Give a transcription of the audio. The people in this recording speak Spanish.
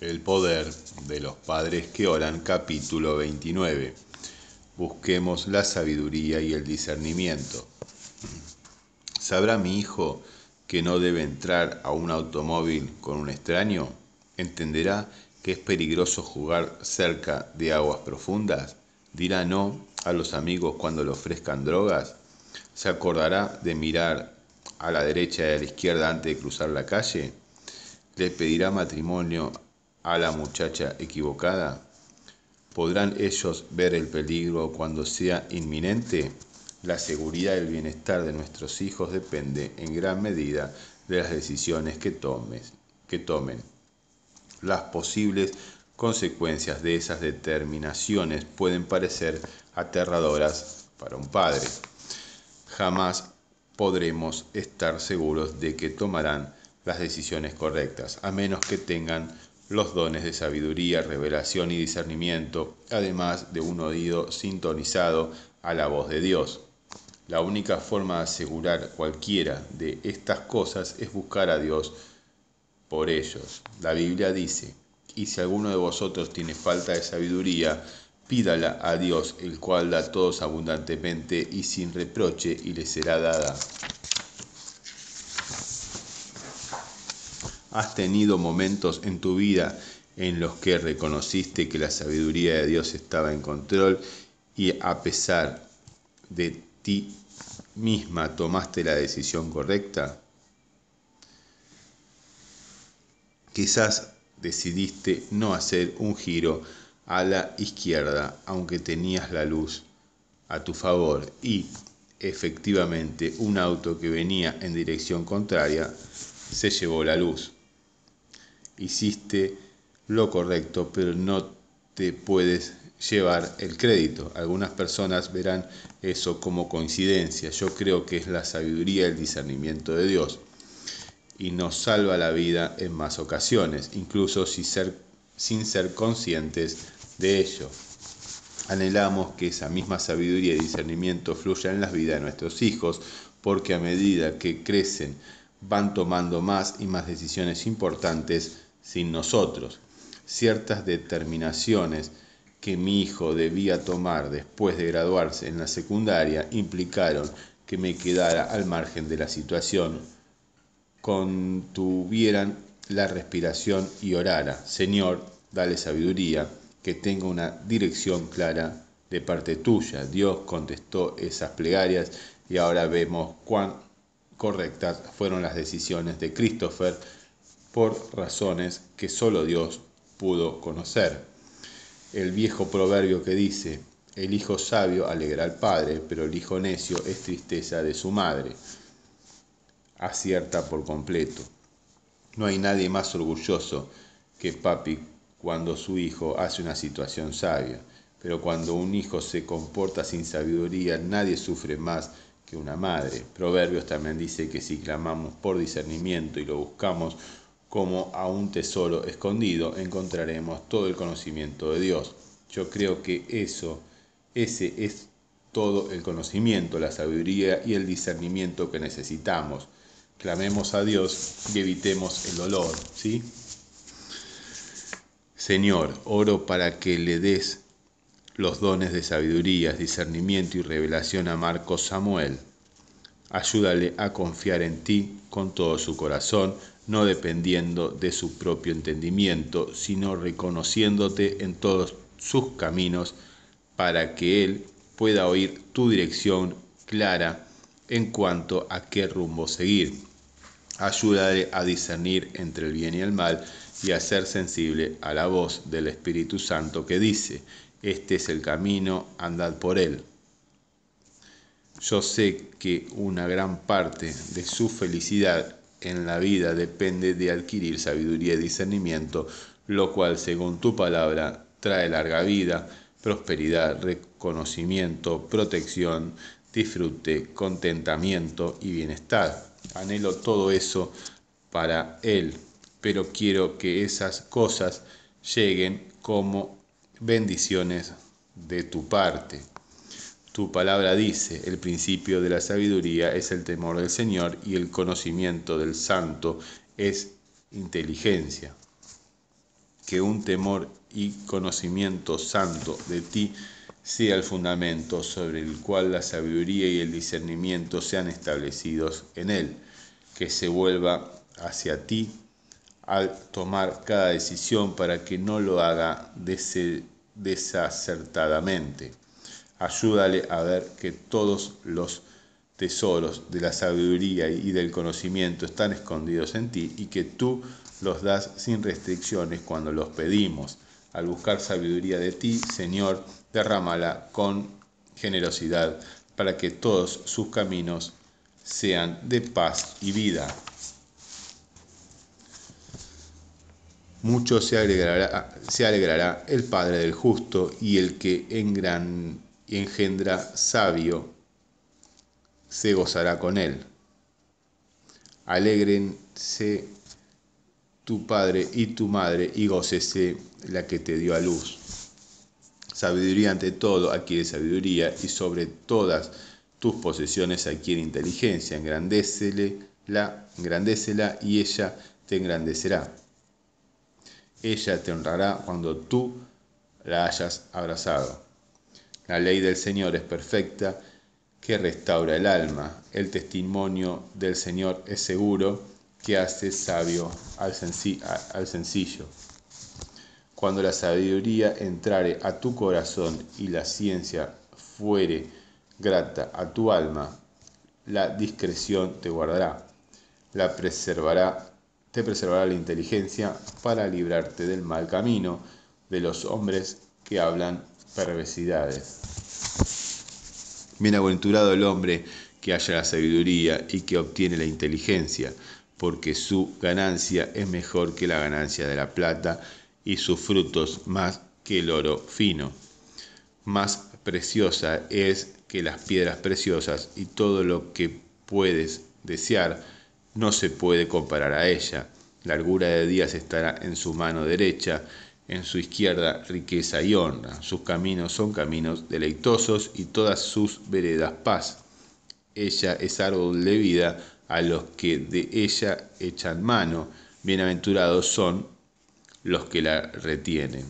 El poder de los padres que oran, capítulo 29. Busquemos la sabiduría y el discernimiento. ¿Sabrá mi hijo que no debe entrar a un automóvil con un extraño? ¿Entenderá que es peligroso jugar cerca de aguas profundas? ¿Dirá no a los amigos cuando le ofrezcan drogas? ¿Se acordará de mirar a la derecha y a la izquierda antes de cruzar la calle? ¿Le pedirá matrimonio a la muchacha equivocada? ¿Podrán ellos ver el peligro cuando sea inminente? La seguridad y el bienestar de nuestros hijos depende en gran medida de las decisiones que, tomes, que tomen. Las posibles consecuencias de esas determinaciones pueden parecer aterradoras para un padre. Jamás podremos estar seguros de que tomarán las decisiones correctas, a menos que tengan los dones de sabiduría, revelación y discernimiento, además de un oído sintonizado a la voz de Dios. La única forma de asegurar cualquiera de estas cosas es buscar a Dios por ellos. La Biblia dice, y si alguno de vosotros tiene falta de sabiduría, pídala a Dios, el cual da a todos abundantemente y sin reproche, y le será dada. ¿Has tenido momentos en tu vida en los que reconociste que la sabiduría de Dios estaba en control y a pesar de ti misma tomaste la decisión correcta? Quizás decidiste no hacer un giro a la izquierda aunque tenías la luz a tu favor y efectivamente un auto que venía en dirección contraria se llevó la luz hiciste lo correcto, pero no te puedes llevar el crédito. Algunas personas verán eso como coincidencia. Yo creo que es la sabiduría el discernimiento de Dios. Y nos salva la vida en más ocasiones, incluso sin ser, sin ser conscientes de ello. Anhelamos que esa misma sabiduría y discernimiento fluya en las vidas de nuestros hijos, porque a medida que crecen van tomando más y más decisiones importantes sin nosotros. Ciertas determinaciones que mi hijo debía tomar después de graduarse en la secundaria implicaron que me quedara al margen de la situación, contuvieran la respiración y orara, Señor, dale sabiduría, que tenga una dirección clara de parte tuya. Dios contestó esas plegarias y ahora vemos cuán correctas fueron las decisiones de Christopher por razones que solo Dios pudo conocer. El viejo proverbio que dice, el hijo sabio alegra al padre, pero el hijo necio es tristeza de su madre, acierta por completo. No hay nadie más orgulloso que papi cuando su hijo hace una situación sabia, pero cuando un hijo se comporta sin sabiduría, nadie sufre más que una madre. Proverbios también dice que si clamamos por discernimiento y lo buscamos, como a un tesoro escondido encontraremos todo el conocimiento de Dios. Yo creo que eso, ese es todo el conocimiento, la sabiduría y el discernimiento que necesitamos. Clamemos a Dios y evitemos el dolor, ¿sí? Señor, oro para que le des los dones de sabiduría, discernimiento y revelación a Marcos Samuel. Ayúdale a confiar en ti con todo su corazón no dependiendo de su propio entendimiento, sino reconociéndote en todos sus caminos para que Él pueda oír tu dirección clara en cuanto a qué rumbo seguir. Ayúdale a discernir entre el bien y el mal y a ser sensible a la voz del Espíritu Santo que dice, este es el camino, andad por él. Yo sé que una gran parte de su felicidad en la vida depende de adquirir sabiduría y discernimiento, lo cual, según tu palabra, trae larga vida, prosperidad, reconocimiento, protección, disfrute, contentamiento y bienestar. Anhelo todo eso para Él, pero quiero que esas cosas lleguen como bendiciones de tu parte. Tu palabra dice, el principio de la sabiduría es el temor del Señor y el conocimiento del Santo es inteligencia. que un temor y conocimiento santo de ti sea el fundamento sobre el cual la sabiduría y el discernimiento sean establecidos en él, que se vuelva hacia ti al tomar cada decisión para que no lo haga desacertadamente. Ayúdale a ver que todos los tesoros de la sabiduría y del conocimiento están escondidos en ti y que tú los das sin restricciones cuando los pedimos. Al buscar sabiduría de ti, Señor, derrámala con generosidad para que todos sus caminos sean de paz y vida. Mucho se alegrará, se alegrará el Padre del justo y el que en gran, engendra sabio se gozará con él. Alégrense tu padre y tu madre y gócese la que te dio a luz. Sabiduría ante todo adquiere sabiduría y sobre todas tus posesiones adquiere inteligencia. Engrandécela, engrandécela y ella te engrandecerá. Ella te honrará cuando tú la hayas abrazado. La ley del Señor es perfecta, que restaura el alma. El testimonio del Señor es seguro, que hace sabio al, sencillo. Cuando la sabiduría entrare a tu corazón y la ciencia fuere grata a tu alma, la discreción te guardará, la preservará, te preservará la inteligencia para librarte del mal camino de los hombres que hablan perversidades. Bienaventurado el hombre que haya la sabiduría y que obtiene la inteligencia, porque su ganancia es mejor que la ganancia de la plata y sus frutos más que el oro fino. Más preciosa es que las piedras preciosas y todo lo que puedes desear no se puede comparar a ella. Largura de días estará en su mano derecha, en su izquierda riqueza y honra. Sus caminos son caminos deleitosos y todas sus veredas paz. Ella es árbol de vida a los que de ella echan mano. Bienaventurados son los que la retienen.